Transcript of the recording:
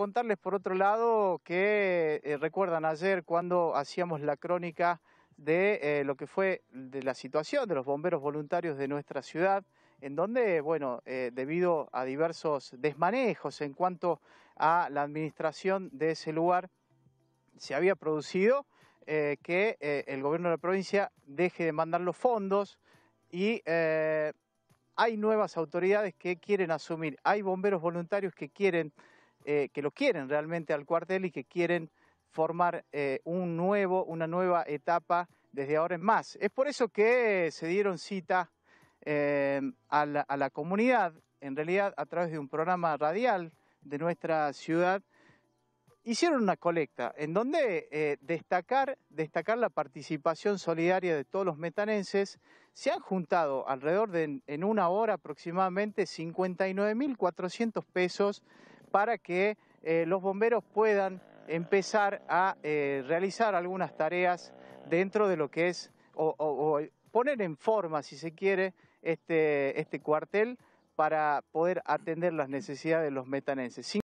contarles por otro lado que eh, recuerdan ayer cuando hacíamos la crónica de eh, lo que fue de la situación de los bomberos voluntarios de nuestra ciudad, en donde, bueno, eh, debido a diversos desmanejos en cuanto a la administración de ese lugar, se había producido que el gobierno de la provincia deje de mandar los fondos y hay nuevas autoridades que quieren asumir, hay bomberos voluntarios que quieren, eh, que lo quieren realmente al cuartel y que quieren formar eh, un nuevo, una nueva etapa desde ahora en más. Es por eso que se dieron cita eh, a, la, comunidad, en realidad a través de un programa radial de nuestra ciudad, hicieron una colecta en donde destacar, destacar la participación solidaria de todos los metanenses. Se han juntado alrededor de en una hora aproximadamente 59.400 pesos para que eh, los bomberos puedan empezar a eh, realizar algunas tareas dentro de lo que es, o, o, poner en forma, si se quiere, este, este cuartel para poder atender las necesidades de los metanenses.